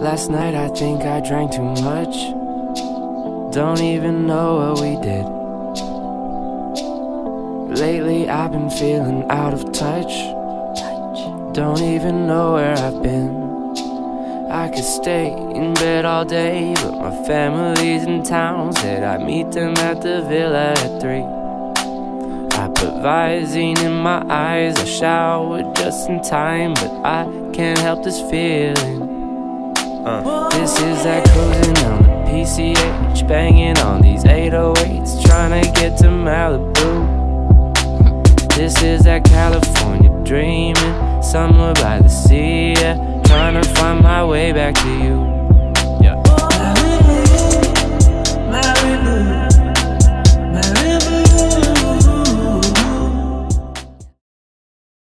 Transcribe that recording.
Last night I think I drank too much. Don't even know what we did. Lately I've been feeling out of touch. Don't even know where I've been. I could stay in bed all day, but my family's in town. Said I'd meet them at the villa at three. I put Visine in my eyes, I showered just in time, but I can't help this feeling. Uh, this is that cruising on the PCH, banging on these 808s, trying to get to Malibu. This is that California dreaming, somewhere by the sea, yeah, trying to find my way back to you.